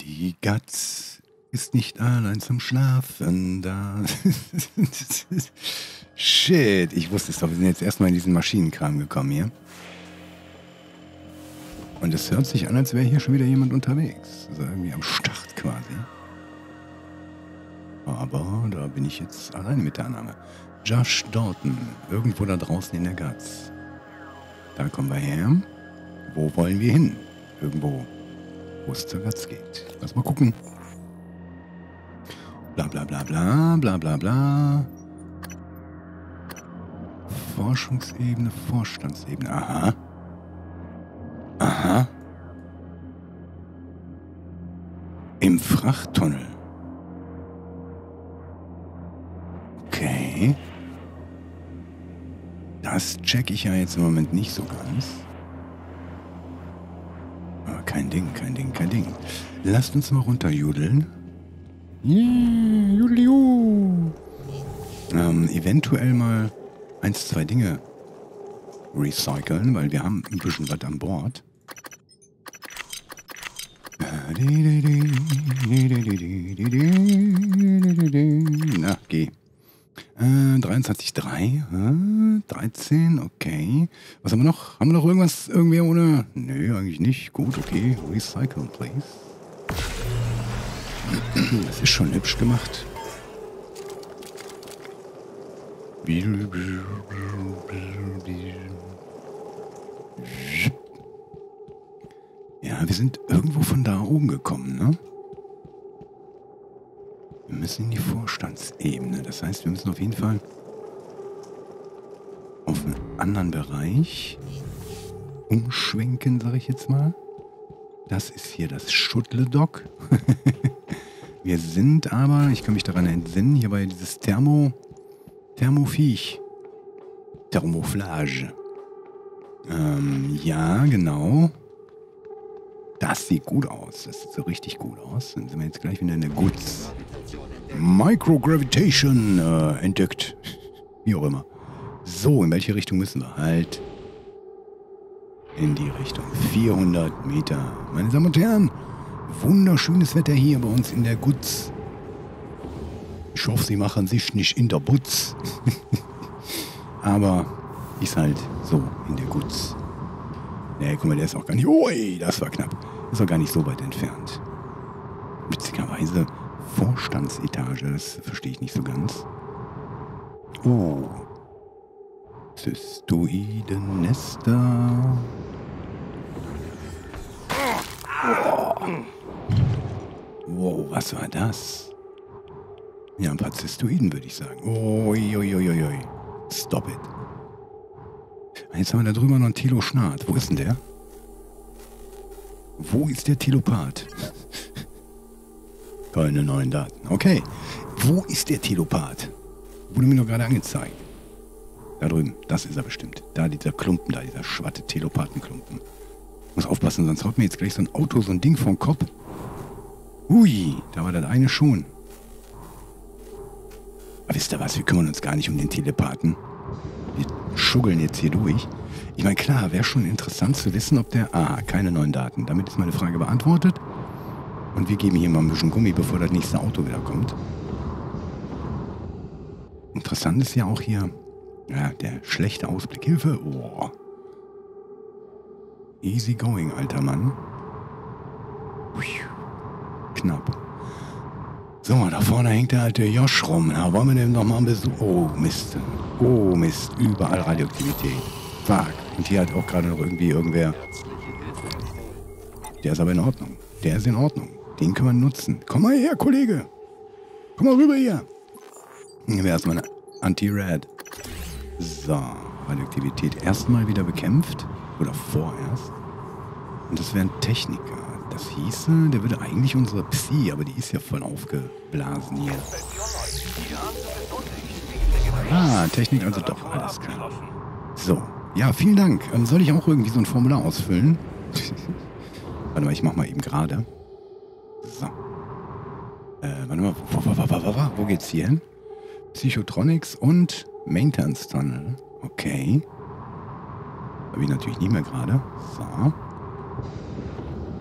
Die Gatz ist nicht allein zum Schlafen da. Shit, ich wusste es doch. Wir sind jetzt erstmal in diesen Maschinenkram gekommen hier. Und es hört sich an, als wäre hier schon wieder jemand unterwegs. Also irgendwie am Start quasi. Aber da bin ich jetzt alleine mit der Annahme. Josh Dalton, irgendwo da draußen in der Gatz. Da kommen wir her. Wo wollen wir hin? Irgendwo, zur Gatz geht. Lass mal gucken. Bla bla bla bla bla bla bla. Forschungsebene, Vorstandsebene. Aha. Aha. Im Frachttunnel. Okay. Das check ich ja jetzt im Moment nicht so ganz. Kein Ding, kein Ding, kein Ding. Lasst uns mal runterjudeln. Yeah, judeliu. Ähm, eventuell mal eins, zwei Dinge recyceln, weil wir haben ein bisschen was an Bord. Na, geh. Äh, 23,3. Äh, 13, okay. Was haben wir noch? Haben wir noch irgendwas, irgendwer ohne? Nö, eigentlich nicht. Gut, okay. Recycle, please. Das ist schon hübsch gemacht. Ja, wir sind irgendwo von da oben gekommen, ne? Wir müssen in die Vorstandsebene. Das heißt, wir müssen auf jeden Fall auf einen anderen Bereich umschwenken, sage ich jetzt mal. Das ist hier das Schuttle-Dock. wir sind aber, ich kann mich daran entsinnen, hier bei dieses Thermo, Thermoviech. Thermoflage. Ähm, ja, genau. Das sieht gut aus. Das sieht so richtig gut aus. Dann sind wir jetzt gleich wieder in der Goods. Microgravitation äh, entdeckt. Wie auch immer. So, in welche Richtung müssen wir? Halt. In die Richtung. 400 Meter. Meine Damen und Herren, wunderschönes Wetter hier bei uns in der Goods. Ich hoffe, Sie machen sich nicht in der Butz. Aber ist halt so in der Goods. Nee, guck mal, der ist auch gar nicht. Ui, das war knapp. Ist auch gar nicht so weit entfernt. Witzigerweise Vorstandsetage, das verstehe ich nicht so ganz. Oh. Cystoidennester. Oh. Wow, was war das? Ja, ein paar Zystoiden, würde ich sagen. Uiuiuiui. Stop it. Jetzt haben wir da drüber noch einen Tilo Schnart. Wo ist denn der? Wo ist der Telopath? Keine neuen Daten. Okay. Wo ist der Telopath? Wurde mir nur gerade angezeigt. Da drüben. Das ist er bestimmt. Da dieser Klumpen, da dieser schwatte Telepathenklumpen. Muss aufpassen, sonst haut mir jetzt gleich so ein Auto, so ein Ding vom Kopf. Hui, da war das eine schon. Aber wisst ihr was, wir kümmern uns gar nicht um den Telepathen. Wir schuggeln jetzt hier durch. Ich meine, klar, wäre schon interessant zu wissen, ob der... Ah, keine neuen Daten. Damit ist meine Frage beantwortet. Und wir geben hier mal ein bisschen Gummi, bevor das nächste Auto wieder kommt. Interessant ist ja auch hier ja, der schlechte Ausblick. Hilfe! Oh. Easy going, alter Mann. Knapp. So, da vorne hängt der alte Josh rum. Da wollen wir dem noch mal ein Besuch. Oh, Mist. Oh, Mist. Überall Radioaktivität. Fuck. Und hier hat auch gerade noch irgendwie irgendwer. Der ist aber in Ordnung. Der ist in Ordnung. Den können wir nutzen. Komm mal her, Kollege. Komm mal rüber hier. Hier wäre erstmal eine Anti-Rad. So, Radioaktivität erstmal wieder bekämpft. Oder vorerst. Und das wäre ein Techniker. Das hieße, der würde eigentlich unsere Psi, aber die ist ja voll aufgeblasen hier. Ah, Technik also doch, alles klar. So, ja, vielen Dank. Ähm, soll ich auch irgendwie so ein Formular ausfüllen? warte mal, ich mach mal eben gerade. So. Äh, warte mal, wo, wo, wo, wo, geht's hier hin? Psychotronics und Maintenance Tunnel. Okay. Habe ich natürlich nicht mehr gerade. So.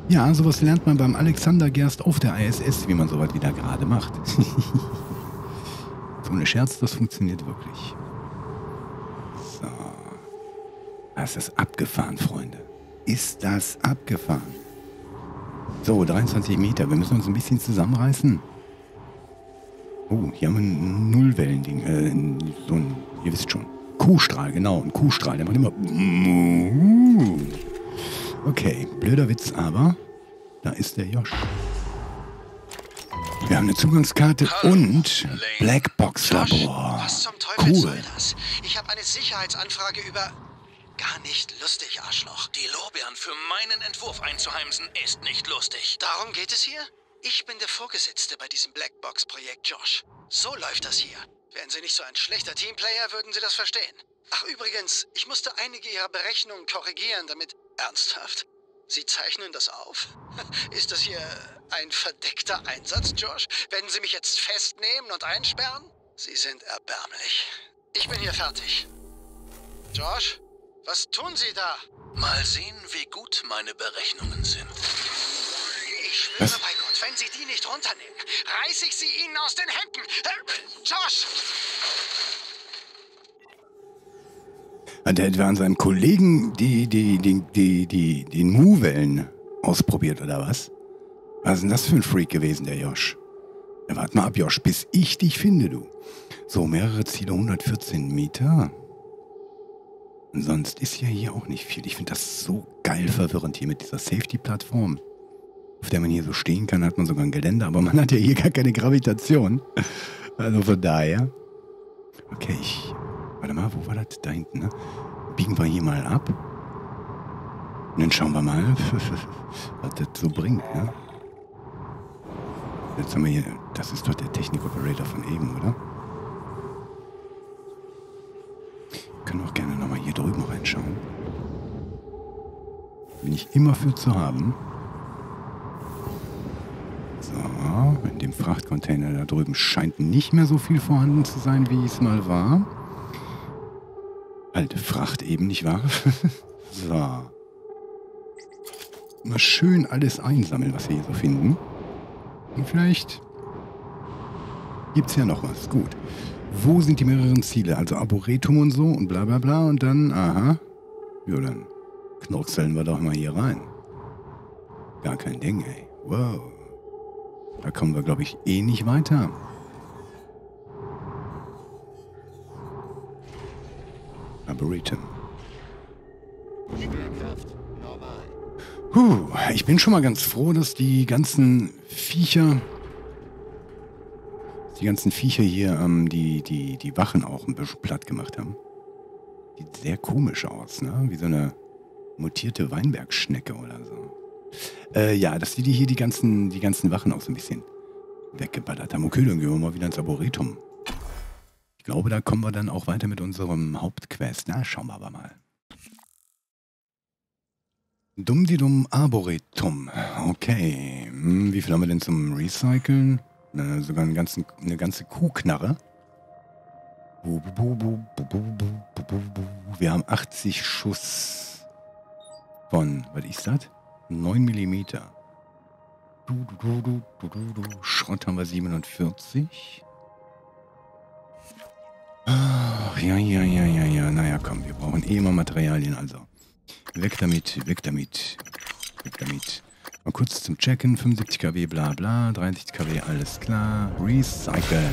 Ja, sowas lernt man beim Alexander Gerst auf der ISS, wie man sowas wieder gerade macht. so eine Scherz, das funktioniert wirklich. So. Das ist abgefahren, Freunde. Ist das abgefahren? So, 23 Meter. Wir müssen uns ein bisschen zusammenreißen. Oh, hier haben wir ein Nullwellending. Äh, so ein, ihr wisst schon. Kuhstrahl, genau. Ein Kuhstrahl. Der macht immer. Okay, blöder Witz, aber da ist der Josh. Wir haben eine Zugangskarte Hallo, und Blackbox-Labor. Was zum Teufel cool. Ich habe eine Sicherheitsanfrage über... Gar nicht lustig, Arschloch. Die Lorbeeren für meinen Entwurf einzuheimsen ist nicht lustig. Darum geht es hier? Ich bin der Vorgesetzte bei diesem Blackbox-Projekt, Josh. So läuft das hier. Wären Sie nicht so ein schlechter Teamplayer, würden Sie das verstehen. Ach übrigens, ich musste einige Ihrer Berechnungen korrigieren, damit... Ernsthaft? Sie zeichnen das auf? Ist das hier ein verdeckter Einsatz, Josh? Werden Sie mich jetzt festnehmen und einsperren? Sie sind erbärmlich. Ich bin hier fertig. Josh, was tun Sie da? Mal sehen, wie gut meine Berechnungen sind. Ich schwöre bei Gott, wenn Sie die nicht runternehmen, reiße ich sie Ihnen aus den Händen. Äh, Josh! Hat er etwa an seinem Kollegen die, die, die, die, die, den Mu-Wellen ausprobiert oder was? Was ist denn das für ein Freak gewesen, der Josh? Ja, warte mal ab, Josh, bis ich dich finde, du. So, mehrere Ziele, 114 Meter. Sonst ist ja hier auch nicht viel. Ich finde das so geil verwirrend hier mit dieser Safety-Plattform. Auf der man hier so stehen kann, hat man sogar ein Geländer, aber man hat ja hier gar keine Gravitation. Also von daher. Okay, ich Warte mal, wo war das? Da hinten, ne? Biegen wir hier mal ab. Und dann schauen wir mal, was das so bringt, ne? Jetzt haben wir hier, das ist doch der Technik-Operator von eben, oder? Wir können auch gerne nochmal drüben reinschauen. Bin ich immer für zu haben. So, in dem Frachtcontainer da drüben scheint nicht mehr so viel vorhanden zu sein, wie es mal war. Alte Fracht eben, nicht wahr? so. Mal schön alles einsammeln, was wir hier so finden. Und vielleicht gibt es ja noch was. Gut. Wo sind die mehreren Ziele? Also Arboretum und so und bla bla bla. Und dann, aha. Ja, dann knorkseln wir doch mal hier rein. Gar kein Ding, ey. Wow. Da kommen wir, glaube ich, eh nicht weiter. Arboretum. Puh, ich bin schon mal ganz froh, dass die ganzen Viecher, die ganzen Viecher hier ähm, die, die, die Wachen auch ein bisschen platt gemacht haben. Sieht sehr komisch aus, ne? Wie so eine mutierte Weinbergschnecke oder so. Äh, ja, dass die, die hier die ganzen, die ganzen Wachen auch so ein bisschen weggeballert haben. Okay, dann gehen wir mal wieder ins Arboretum glaube, da kommen wir dann auch weiter mit unserem Hauptquest. Na, schauen wir aber mal. Dumm-di-dumm Arboretum. Okay. Hm, wie viel haben wir denn zum Recyceln? Na, sogar eine, ganzen, eine ganze Kuhknarre. Wir haben 80 Schuss von, was ist das? 9 mm. Schrott haben wir 47. Ach, ja, ja, ja, ja, ja. Naja, komm, wir brauchen eh immer Materialien, also. Weg damit, weg damit, weg damit. Mal kurz zum Checken. 75 kW, bla bla. 63 kW, alles klar. Recycle.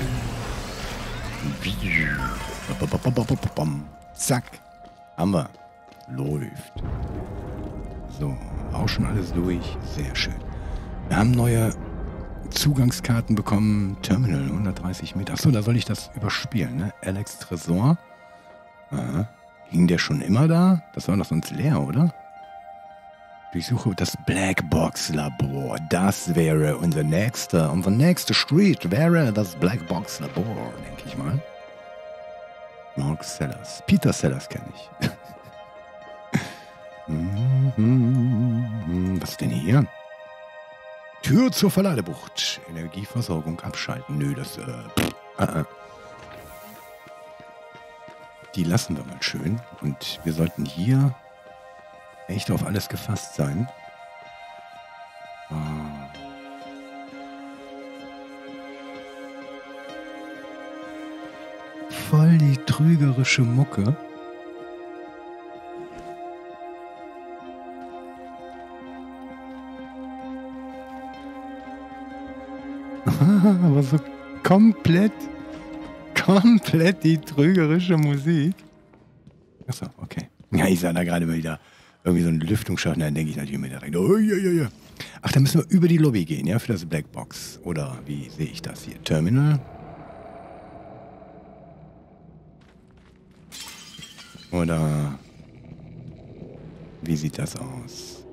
Zack. Haben wir. Läuft. So, auch schon alles durch. Sehr schön. Wir haben neue Zugangskarten bekommen. Terminal, 130 Meter. Achso, da soll ich das überspielen, ne? Alex Tresor. Aha. Hing der schon immer da? Das war doch sonst leer, oder? Durchsuche das Blackbox-Labor. Das wäre unser nächster, unser nächster Street wäre das Blackbox-Labor, denke ich mal. Mark Sellers. Peter Sellers kenne ich. Was ist denn hier? Tür zur Verladebucht. Energieversorgung abschalten. Nö, das, äh, pff, äh, äh. Die lassen wir mal schön. Und wir sollten hier echt auf alles gefasst sein. Oh. Voll die trügerische Mucke. Aber so komplett, komplett die trügerische Musik. Achso, okay. Ja, ich sah da gerade mal wieder irgendwie so einen Lüftungsschacht, dann denke ich natürlich immer direkt, oh, ja, ja, ja. Ach, da müssen wir über die Lobby gehen, ja, für das Blackbox. Oder wie sehe ich das hier? Terminal? Oder wie sieht das aus?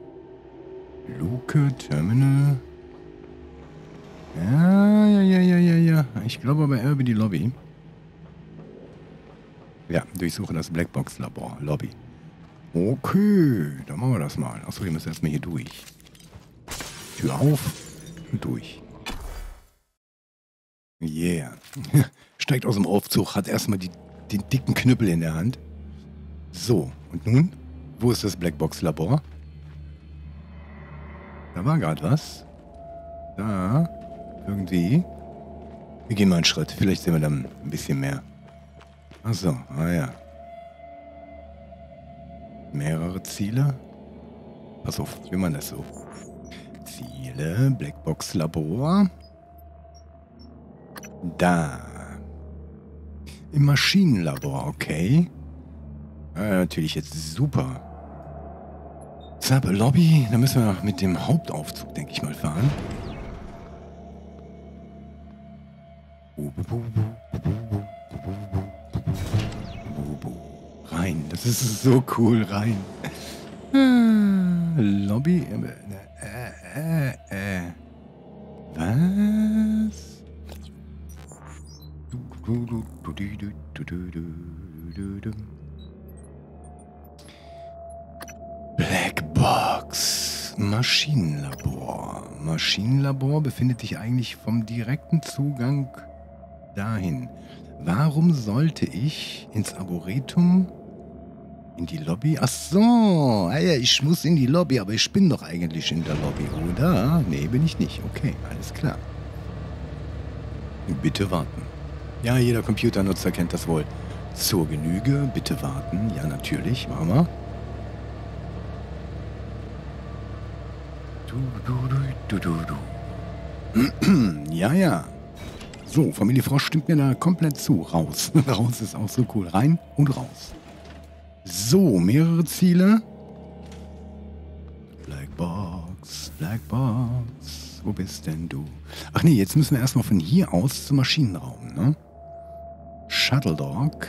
Luke, Terminal? Ja, ja, ja, ja, ja, ja. Ich glaube aber eher über die Lobby. Ja, durchsuche das Blackbox-Labor. Lobby. Okay, dann machen wir das mal. Achso, wir müssen erstmal hier durch. Tür auf und durch. Yeah. Steigt aus dem Aufzug, hat erstmal die, den dicken Knüppel in der Hand. So, und nun? Wo ist das Blackbox-Labor? Da war gerade was. Da. Irgendwie. Wir gehen mal einen Schritt. Vielleicht sehen wir dann ein bisschen mehr. Achso, ah ja. Mehrere Ziele. Pass auf, wie man das so? Ziele, Blackbox Labor. Da. Im Maschinenlabor, okay. Ja, natürlich jetzt super. Zap, Lobby, da müssen wir mit dem Hauptaufzug, denke ich mal, fahren. Rein, das ist so cool, rein. Lobby, äh, äh, äh. Was? Blackbox. Maschinenlabor. Maschinenlabor befindet sich eigentlich vom direkten Zugang dahin. Warum sollte ich ins Arboretum in die Lobby? Ach so, ja, ich muss in die Lobby, aber ich bin doch eigentlich in der Lobby, oder? Nee, bin ich nicht. Okay, alles klar. Bitte warten. Ja, jeder Computernutzer kennt das wohl. Zur Genüge, bitte warten. Ja, natürlich, machen wir. Du, du, du, du, du. ja, ja. So, Familie Frosch stimmt mir da komplett zu. Raus. raus ist auch so cool. Rein und raus. So, mehrere Ziele. Blackbox, Blackbox. Wo bist denn du? Ach nee, jetzt müssen wir erstmal von hier aus zum Maschinenraum, ne? Shuttle Dog.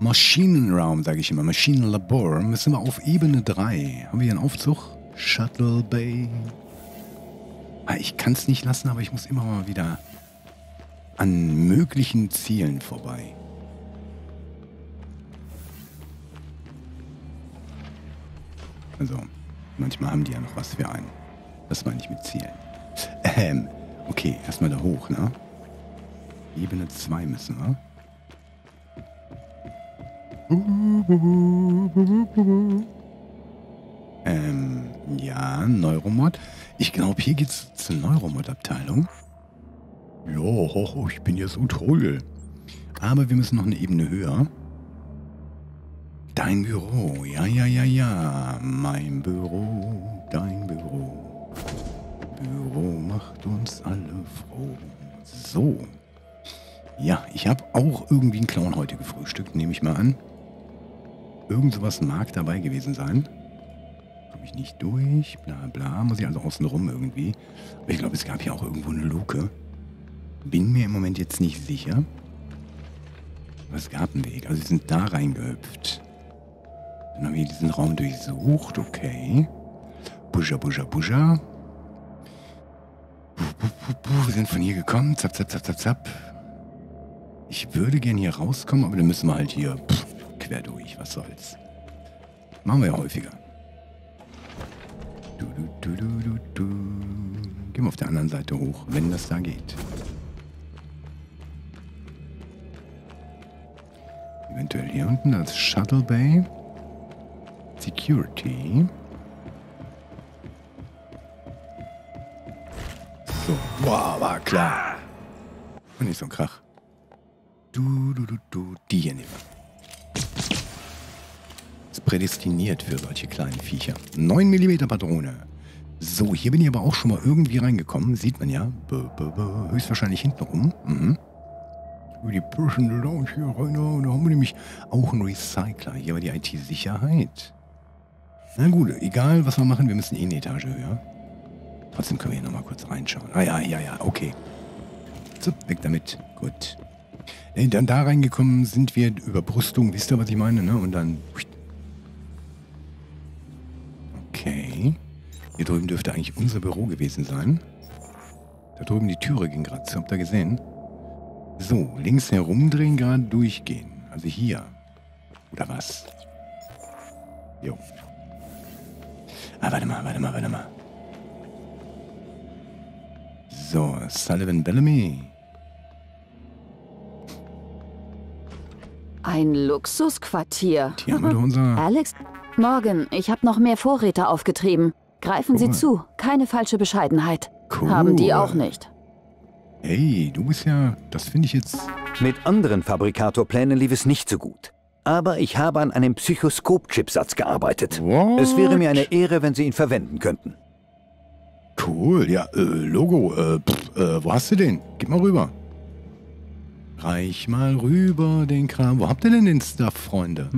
Maschinenraum, sage ich immer. Maschinenlabor. Müssen wir auf Ebene 3. Haben wir hier einen Aufzug? Shuttle Bay. Ah, ich kann es nicht lassen, aber ich muss immer mal wieder an möglichen Zielen vorbei. Also, manchmal haben die ja noch was für einen. Das meine ich mit Zielen. Ähm, okay, erstmal da hoch, ne? Ebene 2 müssen wir. Ähm, ja, Neuromod. Ich glaube, hier geht's zur Neuromod-Abteilung. Ja, ho, ich bin ja so toll. Aber wir müssen noch eine Ebene höher. Dein Büro, ja, ja, ja, ja. Mein Büro, dein Büro. Büro macht uns alle froh. So. Ja, ich habe auch irgendwie einen Clown heute gefrühstückt, nehme ich mal an. Irgend sowas mag dabei gewesen sein. Komme ich nicht durch, bla bla. Muss ich also außenrum irgendwie. Aber ich glaube, es gab hier auch irgendwo eine Luke. Bin mir im Moment jetzt nicht sicher. Es gab einen Weg. Also sie sind da reingehüpft. Dann haben wir diesen Raum durchsucht. Okay. Buscha, buscha, buscha. Wir sind von hier gekommen. Zap, zap, zap, zap, zap. Ich würde gern hier rauskommen, aber dann müssen wir halt hier pff, quer durch. Was soll's. Machen wir ja häufiger. Du, du, du, du, du, Gehen wir auf der anderen Seite hoch, wenn das da geht. Eventuell hier unten das Shuttle Bay. Security. So, wow, war klar. Und nicht so ein Krach. Du, du, du, du. Die hier nehmen. Ist prädestiniert für solche kleinen Viecher. 9 mm Patrone. So, hier bin ich aber auch schon mal irgendwie reingekommen. Sieht man ja. B -b -b höchstwahrscheinlich hinten rum. Mhm. Die Personal Lounge hier rein. Da haben wir nämlich auch einen Recycler. Hier war die IT-Sicherheit. Na gut, egal was wir machen, wir müssen eh eine Etage höher. Trotzdem können wir hier nochmal kurz reinschauen. Ah ja, ja, ja, okay. So, weg damit. Gut. Äh, dann da reingekommen sind wir über Brüstung, wisst ihr, was ich meine, ne? Und dann... Okay. Hier drüben dürfte eigentlich unser Büro gewesen sein. Da drüben die Türe ging gerade zu, habt ihr gesehen? So, links herumdrehen, gerade durchgehen. Also hier. Oder was? Jo. Ah, warte mal, warte mal, warte mal. So, Sullivan Bellamy. Ein Luxusquartier. Hier haben wir doch unser... Alex, Morgan, ich habe noch mehr Vorräte aufgetrieben. Greifen Sie Cool. zu, keine falsche Bescheidenheit. Cool. Haben die auch nicht. Hey, du bist ja... Das finde ich jetzt... Mit anderen Fabrikatorplänen lief es nicht so gut. Aber ich habe an einem Psychoskop-Chipsatz gearbeitet. What? Es wäre mir eine Ehre, wenn Sie ihn verwenden könnten. Cool, ja, äh, Logo, äh, pff, äh, wo hast du den? Gib mal rüber. Reich mal rüber den Kram. Wo habt ihr denn den Stuff, Freunde?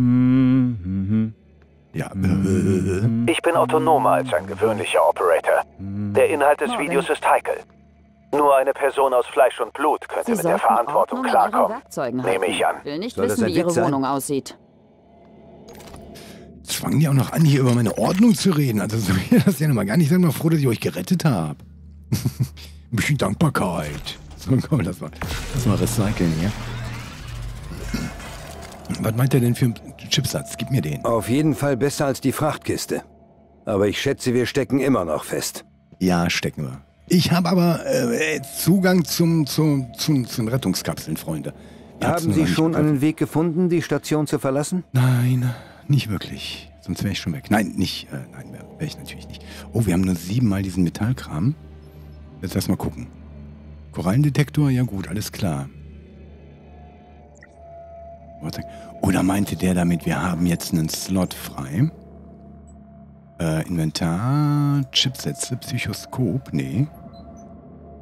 Ja, äh, Ich bin autonomer als ein gewöhnlicher Operator. Der Inhalt des Videos ist heikel. Nur eine Person aus Fleisch und Blut könnte Sie mit der Verantwortung klarkommen. Nehme ich an. Will nicht Soll wissen, wie Ihre sein? Wohnung aussieht. jetzt fangen die auch noch an, hier über meine Ordnung zu reden. Also so mir das ja nochmal gar nicht. Seid mal froh, dass ich euch gerettet habe. Ein bisschen Dankbarkeit. So, komm, lass mal, lass mal recyceln hier. Was meint ihr denn für einen Chipsatz? Gib mir den. Auf jeden Fall besser als die Frachtkiste. Aber ich schätze, wir stecken immer noch fest. Ja, stecken wir. Ich habe aber äh, Zugang zum, zum, zum, zum Rettungskapseln, Freunde. Habt's Haben Sie schon einen Weg gefunden, die Station zu verlassen? Nein, nicht wirklich. Sonst wäre ich schon weg. Nein, nicht. Äh, nein, wäre wär ich natürlich nicht. Oh, wir haben nur siebenmal diesen Metallkram. Jetzt lass mal gucken. Korallendetektor, ja gut, alles klar. Oder meinte der damit, wir haben jetzt einen Slot frei? Äh, Inventar, Chipsätze, Psychoskop, nee.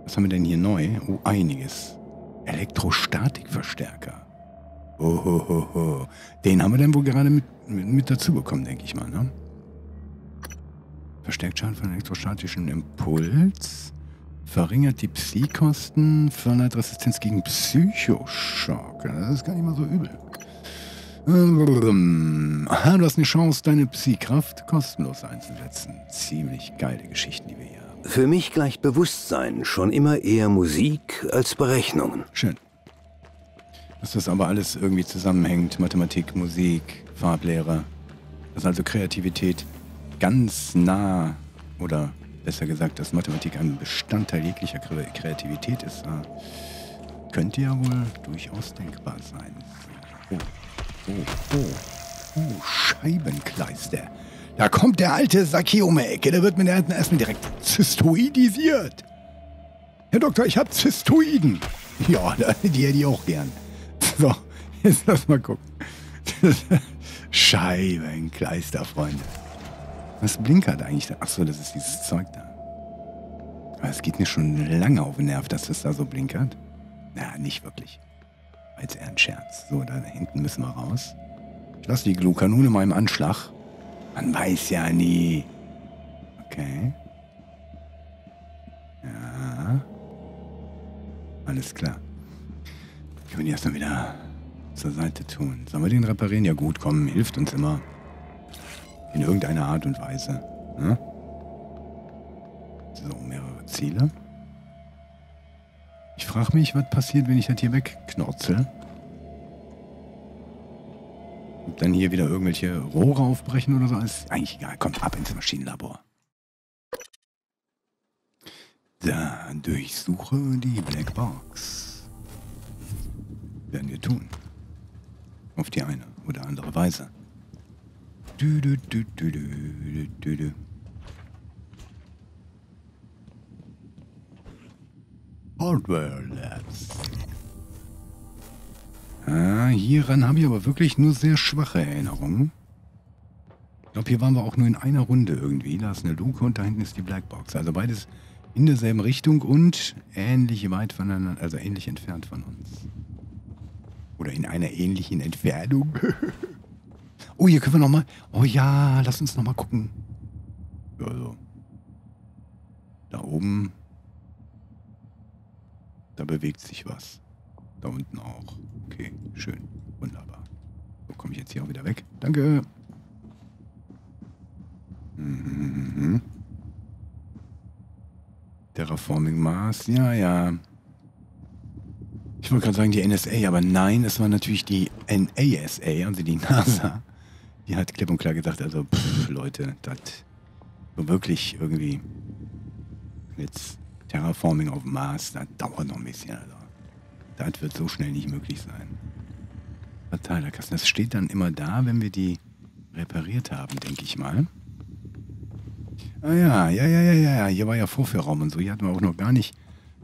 Was haben wir denn hier neu? Oh, einiges. Elektrostatikverstärker. Oh, ho, ho, ho. Den haben wir dann wohl gerade mit, mit, mit dazu bekommen, denke ich mal, ne? Verstärkt Schaden von elektrostatischen Impuls. Verringert die Psi-Kosten. Verleiht Resistenz gegen Psychoschock. Das ist gar nicht mal so übel. Aha, du hast eine Chance, deine Psi-Kraft kostenlos einzusetzen. Ziemlich geile Geschichten, die wir hier haben. Für mich gleicht Bewusstsein schon immer eher Musik als Berechnungen. Schön. Dass das aber alles irgendwie zusammenhängt. Mathematik, Musik, Farblehre. Dass also Kreativität ganz nah oder besser gesagt, dass Mathematik ein Bestandteil jeglicher Kre- Kreativität ist, äh, könnte ja wohl durchaus denkbar sein. Oh, oh, oh, oh, Scheibenkleister. Da kommt der alte Sack hier um die Ecke. Der wird mir erstmal direkt zystoidisiert. Herr Doktor, ich habe Zystoiden. Ja, die hätte ich auch gern. So, jetzt lass mal gucken. Scheibenkleister, Freunde. Was blinkert eigentlich da? Achso, das ist dieses Zeug da. Aber es geht mir schon lange auf den Nerv, dass das da so blinkert. Na, nicht wirklich. Jetzt eher ein Scherz. So, da hinten müssen wir raus. Ich lasse die Glukanone mal im Anschlag. Man weiß ja nie. Okay. Ja. Alles klar. Können wir die erstmal wieder zur Seite tun. Sollen wir den reparieren? Ja gut, komm, hilft uns immer. In irgendeiner Art und Weise. Ne? So, mehrere Ziele. Frage mich, was passiert, wenn ich das hier wegknorzel. Ob dann hier wieder irgendwelche Rohre aufbrechen oder so. Ist eigentlich egal. Kommt ab ins Maschinenlabor. Da, durchsuche die Blackbox. Werden wir tun. Auf die eine oder andere Weise. Du, du, du, du, du, du, du, Hardware Labs. Ah, hieran habe ich aber wirklich nur sehr schwache Erinnerungen. Ich glaube, hier waren wir auch nur in einer Runde irgendwie. Da ist eine Luke und da hinten ist die Blackbox. Also beides in derselben Richtung und ähnlich weit voneinander, also ähnlich entfernt von uns. Oder in einer ähnlichen Entfernung. oh, hier können wir nochmal... Oh ja, lass uns nochmal gucken. Also, da oben... Da bewegt sich was. Da unten auch. Okay, schön. Wunderbar. So komme ich jetzt hier auch wieder weg. Danke. Mhm. Terraforming Mars. Ja, ja. Ich wollte gerade sagen die NSA, aber nein, es war natürlich die NASA, also die NASA. Die hat klipp und klar gesagt, also pff, Leute, das wirklich irgendwie mit Terraforming auf dem Mars, das dauert noch ein bisschen. Also. Das wird so schnell nicht möglich sein. Verteilerkasten, das steht dann immer da, wenn wir die repariert haben, denke ich mal. Ah ja, ja, ja, ja, ja, hier war ja Vorführraum und so. Hier hatten wir auch noch gar nicht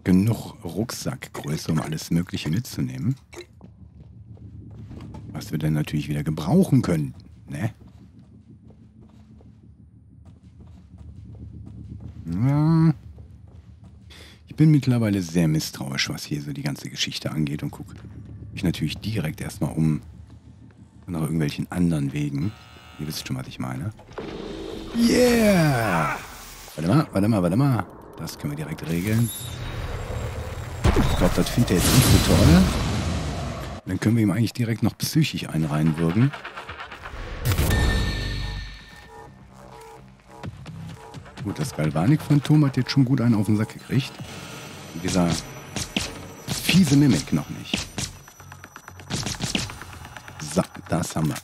genug Rucksackgröße, um alles Mögliche mitzunehmen. Was wir dann natürlich wieder gebrauchen können, ne? Ja. Bin mittlerweile sehr misstrauisch, was hier so die ganze Geschichte angeht und gucke mich natürlich direkt erstmal um nach irgendwelchen anderen Wegen. Ihr wisst schon, was ich meine. Yeah! Warte mal, warte mal, warte mal. Das können wir direkt regeln. Ich glaube, das findet er jetzt nicht so toll. Dann können wir ihm eigentlich direkt noch psychisch einen reinwürgen. Gut, das Galvanik-Phantom hat jetzt schon gut einen auf den Sack gekriegt. Dieser fiese Mimik noch nicht. So, das haben wir.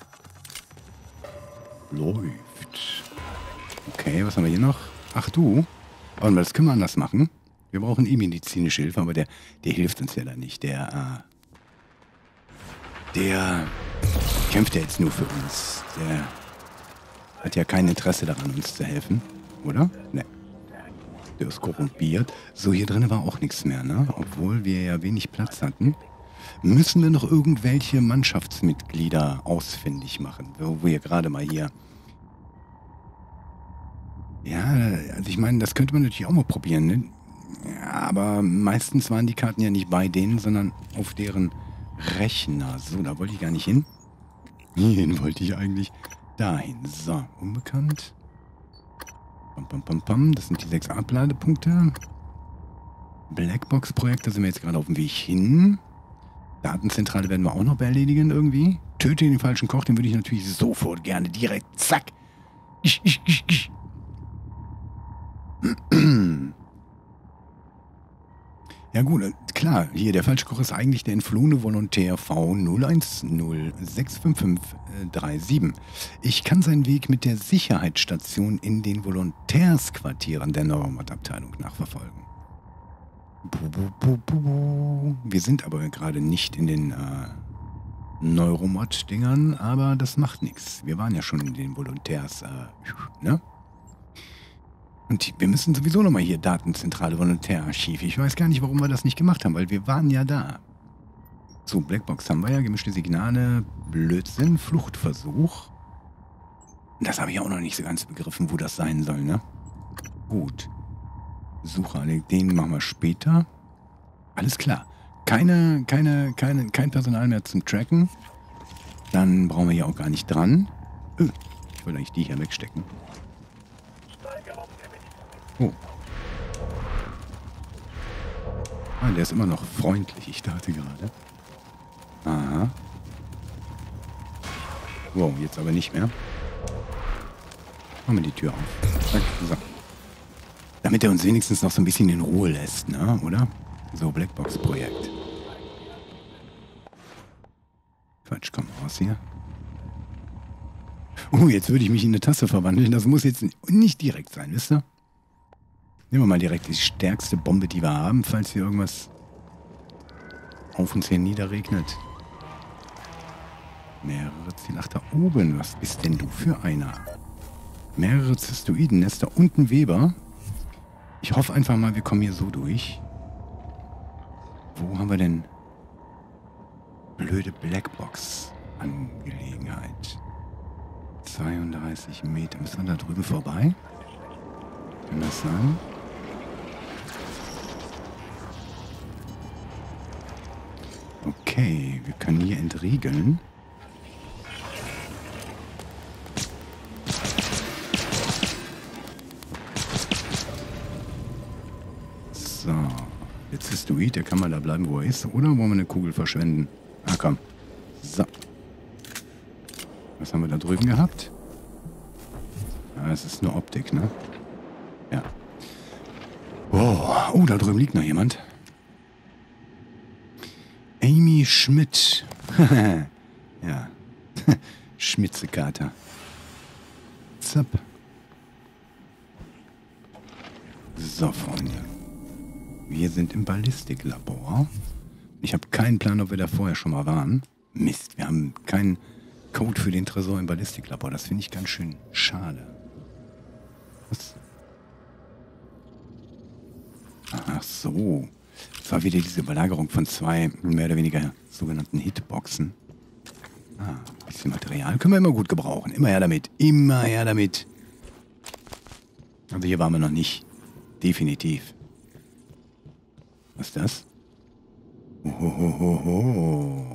Läuft. Okay, was haben wir hier noch? Ach du. Aber das können wir anders machen. Wir brauchen eh medizinische Hilfe, aber der, der hilft uns ja da nicht. Der, äh, der kämpft ja jetzt nur für uns. Der hat ja kein Interesse daran, uns zu helfen. Oder? Ne. Der ist korrumpiert. So, hier drin war auch nichts mehr, ne? Obwohl wir ja wenig Platz hatten. Müssen wir noch irgendwelche Mannschaftsmitglieder ausfindig machen, wo wir gerade mal hier ja, also ich meine, das könnte man natürlich auch mal probieren, ne? Ja, aber meistens waren die Karten ja nicht bei denen, sondern auf deren Rechner. So, da wollte ich gar nicht hin. Hierhin wollte ich eigentlich dahin. So, unbekannt. Pam, pam, pam, pam. Das sind die sechs Abladepunkte. Blackbox-Projekt, da sind wir jetzt gerade auf dem Weg hin. Datenzentrale werden wir auch noch erledigen irgendwie. Töte den falschen Koch, den würde ich natürlich sofort gerne direkt, zack. Ich, ich, ich, ich. Ja gut, klar, hier der Falschkoch ist eigentlich der entflohene Volontär V01065537. Ich kann seinen Weg mit der Sicherheitsstation in den Volontärsquartieren der Neuromod-Abteilung nachverfolgen. Wir sind aber gerade nicht in den äh, Neuromod-Dingern, aber das macht nichts. Wir waren ja schon in den Volontärs, äh, ne? Und wir müssen sowieso nochmal hier Datenzentrale Volontärarchiv. Ich weiß gar nicht, warum wir das nicht gemacht haben, weil wir waren ja da. So, Blackbox haben wir ja, gemischte Signale, Blödsinn, Fluchtversuch. Das habe ich auch noch nicht so ganz begriffen, wo das sein soll, ne? Gut. Suche, den machen wir später. Alles klar. Keine, keine, keine, kein Personal mehr zum Tracken. Dann brauchen wir hier auch gar nicht dran. Öh, ich wollte eigentlich die hier wegstecken. Oh. Ah, der ist immer noch freundlich. Ich dachte gerade. Aha. Wow, jetzt aber nicht mehr. Machen wir die Tür auf. So. Damit er uns wenigstens noch so ein bisschen in Ruhe lässt, ne? Oder? So, Blackbox-Projekt. Quatsch, komm raus hier. Oh, jetzt würde ich mich in eine Tasse verwandeln. Das muss jetzt nicht direkt sein, wisst ihr? Nehmen wir mal direkt die stärkste Bombe, die wir haben, falls hier irgendwas auf uns hier niederregnet. Mehrere da oben. Was bist denn du für einer? Mehrere Zystoidennester und ein Weber. Ich hoffe einfach mal, wir kommen hier so durch. Wo haben wir denn... blöde Blackbox-Angelegenheit. 32 Meter. Müssen wir da drüben vorbei? Kann das sein? Okay, wir können hier entriegeln. So. Jetzt ist Duit, der kann mal da bleiben, wo er ist. Oder wollen wir eine Kugel verschwenden? Ah, komm. So. Was haben wir da drüben gehabt? Ah, es ist nur Optik, ne? Ja. Oh, oh, da drüben liegt noch jemand. Schmidt. ja. Schmitzekater. Zapp. So, Freunde. Wir sind im Ballistiklabor. Ich habe keinen Plan, ob wir da vorher schon mal waren. Mist, wir haben keinen Code für den Tresor im Ballistiklabor. Das finde ich ganz schön schade. Was? Ach so. Das war wieder diese Überlagerung von zwei mehr oder weniger sogenannten Hitboxen. Ah, ein bisschen Material können wir immer gut gebrauchen. Immer her damit. Immer her damit. Also hier waren wir noch nicht. Definitiv. Was ist das? Ohohoho.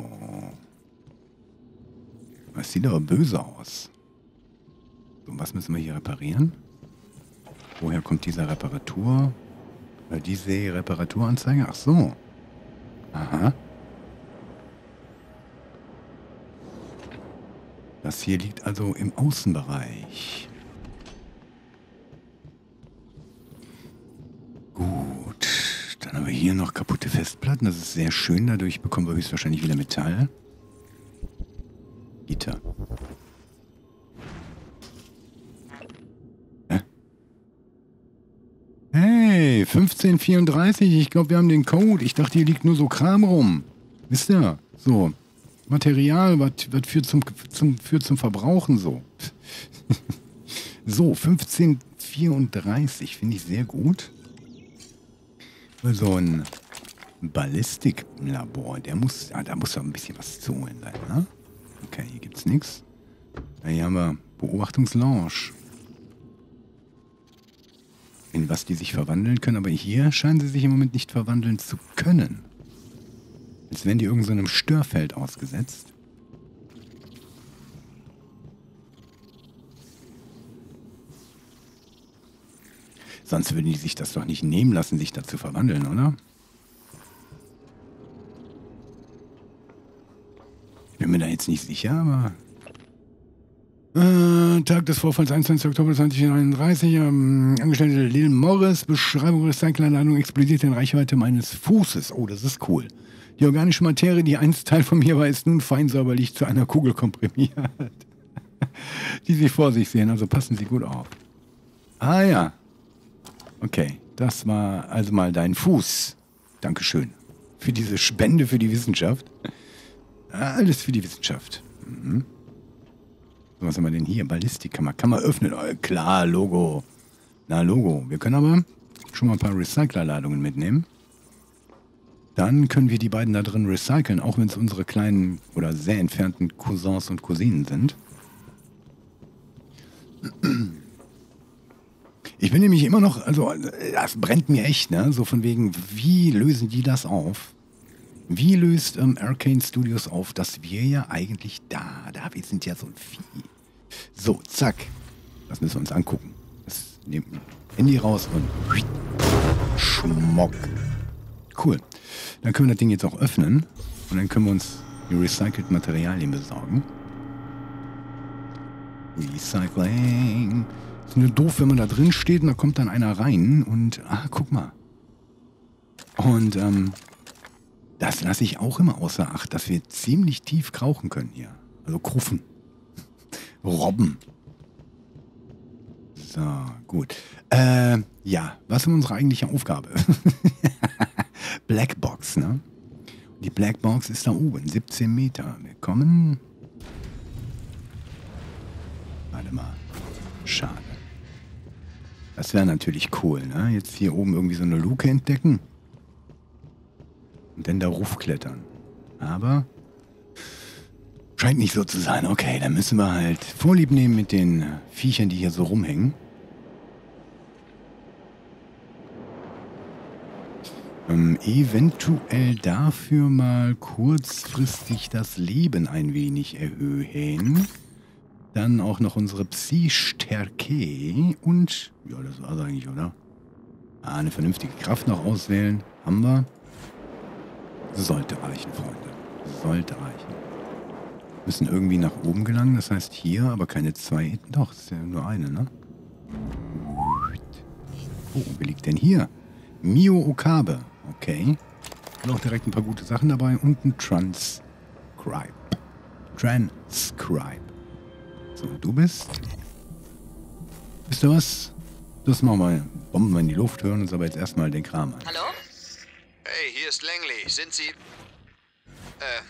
Das sieht aber böse aus. So, was müssen wir hier reparieren? Woher kommt diese Reparatur? Äh, diese Reparaturanzeige? Ach so. Aha. Das hier liegt also im Außenbereich. Gut. Dann haben wir hier noch kaputte Festplatten. Das ist sehr schön. Dadurch bekommen wir höchstwahrscheinlich wieder Metall. 1534. Ich glaube, wir haben den Code. Ich dachte, hier liegt nur so Kram rum. Wisst ihr? So. Material, was führt zum, zum, führt zum Verbrauchen so. so, 1534 finde ich sehr gut. So ein Ballistiklabor, der muss, ja, da muss doch ein bisschen was zu holen sein, ne? Okay, hier gibt's nichts. Hier haben wir Beobachtungslounge. In was die sich verwandeln können, aber hier scheinen sie sich im Moment nicht verwandeln zu können. Als wären die irgendeinem so Störfeld ausgesetzt. Sonst würden die sich das doch nicht nehmen lassen, sich da zu verwandeln, oder? Bin mir da jetzt nicht sicher, aber... Äh, Tag des Vorfalls, 21. Oktober 2039. Ähm, Angestellte Lil Morris, Beschreibung Recyclerladung explodiert in Reichweite meines Fußes. Oh, das ist cool. Die organische Materie, die einst Teil von mir war, ist nun fein säuberlich zu einer Kugel komprimiert. die Sie vor sich sehen, also passen Sie gut auf. Ah ja. Okay, das war also mal dein Fuß. Dankeschön. Für diese Spende für die Wissenschaft. Alles für die Wissenschaft. Mhm. Was haben wir denn hier? Ballistikkammer. Man öffnen. Oh, klar, Logo. Na, Logo. Wir können aber schon mal ein paar Recyclerladungen mitnehmen. Dann können wir die beiden da drin recyceln, auch wenn es unsere kleinen oder sehr entfernten Cousins und Cousinen sind. Ich bin nämlich immer noch, also das brennt mir echt, ne? So von wegen, wie lösen die das auf? Wie löst ähm, Arcane Studios auf, dass wir ja eigentlich da, da, wir sind ja so ein Vieh. So, zack. Das müssen wir uns angucken. Das nehmen Handy raus und Schmock. Cool. Dann können wir das Ding jetzt auch öffnen und dann können wir uns die recycelten Materialien besorgen. Recycling. Ist nur doof, wenn man da drin steht und da kommt dann einer rein und, ah, guck mal. Und, ähm, das lasse ich auch immer außer Acht, dass wir ziemlich tief krauchen können hier. Also kruffen. Robben. So, gut. Äh, ja, was ist unsere eigentliche Aufgabe? Blackbox, ne? Die Blackbox ist da oben, 17 Meter. Wir kommen. Warte mal. Schade. Das wäre natürlich cool, ne? Jetzt hier oben irgendwie so eine Luke entdecken. Und dann da raufklettern. Aber Scheint nicht so zu sein. Okay, dann müssen wir halt Vorlieb nehmen mit den Viechern, die hier so rumhängen. Ähm, eventuell dafür mal kurzfristig das Leben ein wenig erhöhen. Dann auch noch unsere Psi-Stärke und, ja, das war's eigentlich, oder? Ah, eine vernünftige Kraft noch auswählen. Haben wir. Sollte reichen, Freunde. Sollte reichen. Müssen irgendwie nach oben gelangen, das heißt hier, aber keine zwei. Doch, ist ja nur eine, ne? Oh, wer liegt denn hier? Mio Okabe. Okay. Und auch direkt ein paar gute Sachen dabei und ein Transcribe. Transcribe. So, du bist. Wisst ihr was? Das machen wir. Bomben in die Luft, hören uns aber jetzt erstmal den Kram an. Hallo? Hey, hier ist Langley. Sind Sie... Äh...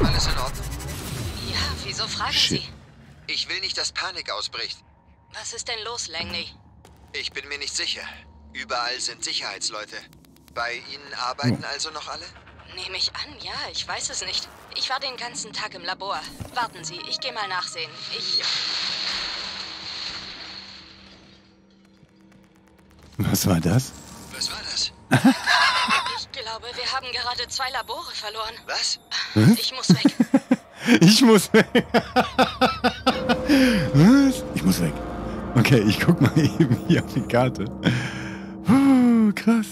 Alles in Ordnung? Ja, wieso fragen Shit. Sie? Ich will nicht, dass Panik ausbricht. Was ist denn los, Langley? Ich bin mir nicht sicher. Überall sind Sicherheitsleute. Bei Ihnen arbeiten also noch alle? Nehme ich an, ja, ich weiß es nicht. Ich war den ganzen Tag im Labor. Warten Sie, ich gehe mal nachsehen. Ich. Was war das? Was war das? Ich glaube, wir haben gerade zwei Labore verloren. Was? Ich muss weg. Ich muss weg. Was? Ich muss weg. Okay, ich guck mal eben hier auf die Karte. Puh, krass.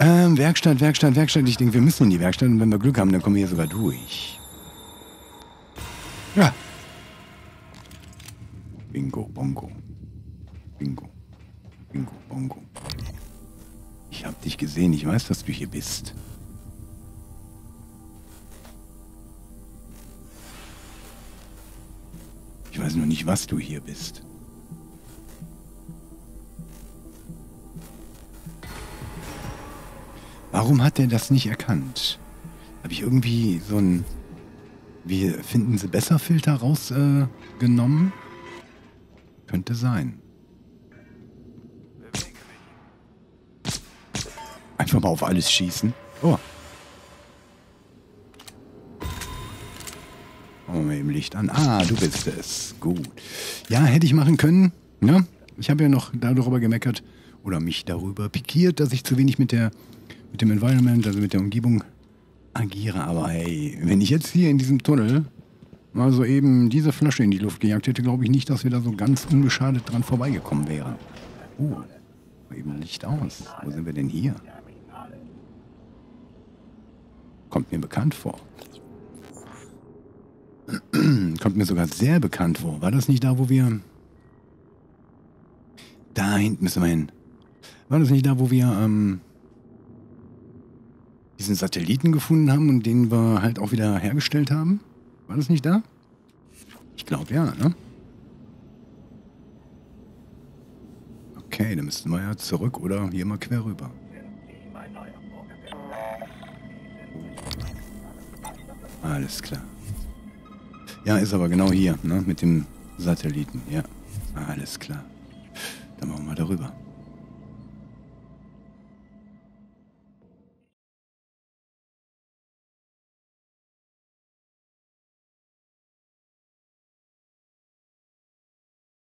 Ähm, Werkstatt, Werkstatt, Werkstatt. Ich denke, wir müssen in die Werkstatt und wenn wir Glück haben, dann kommen wir hier sogar durch. Ja. Bingo, Bongo. Bingo. Bingo, Bongo. Ich hab dich gesehen. Ich weiß, dass du hier bist. Ich weiß nur nicht, was du hier bist. Warum hat er das nicht erkannt? Habe ich irgendwie so ein Wir finden sie besser Filter rausgenommen? Äh? Könnte sein. Einfach mal auf alles schießen. Oh. Machen wir mal Licht an. Ah, du bist es. Gut. Ja, hätte ich machen können. Ja, ich habe ja noch darüber gemeckert oder mich darüber pikiert, dass ich zu wenig mit der mit dem Environment, also mit der Umgebung agiere. Aber hey, wenn ich jetzt hier in diesem Tunnel mal so eben diese Flasche in die Luft gejagt hätte, glaube ich nicht, dass wir da so ganz unbeschadet dran vorbeigekommen wären. Oh, eben Licht aus. Wo sind wir denn hier? Kommt mir bekannt vor. Kommt mir sogar sehr bekannt vor. War das nicht da, wo wir... Da hinten müssen wir hin. War das nicht da, wo wir ähm, diesen Satelliten gefunden haben und den wir halt auch wieder hergestellt haben? War das nicht da? Ich glaube ja, ne? Okay, dann müssten wir ja zurück oder hier mal quer rüber. Alles klar. Ja, ist aber genau hier, ne? Mit dem Satelliten. Ja, alles klar. Dann machen wir mal darüber.